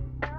Bye.